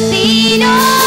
vecinos.